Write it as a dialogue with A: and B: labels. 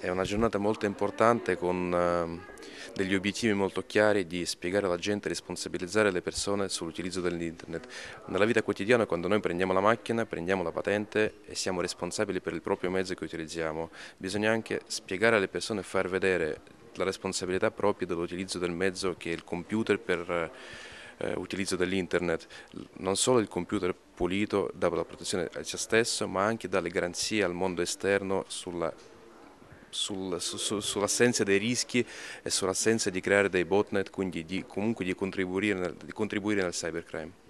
A: È una giornata molto importante con eh, degli obiettivi molto chiari di spiegare alla gente, responsabilizzare le persone sull'utilizzo dell'internet. Nella vita quotidiana quando noi prendiamo la macchina, prendiamo la patente e siamo responsabili per il proprio mezzo che utilizziamo, bisogna anche spiegare alle persone e far vedere la responsabilità propria dell'utilizzo del mezzo che è il computer per eh, utilizzo dell'internet, non solo il computer pulito dà la protezione a se stesso, ma anche dà le garanzie al mondo esterno sulla sul, su, sull'assenza dei rischi e sull'assenza di creare dei botnet, quindi di, comunque di contribuire nel, di contribuire nel cybercrime.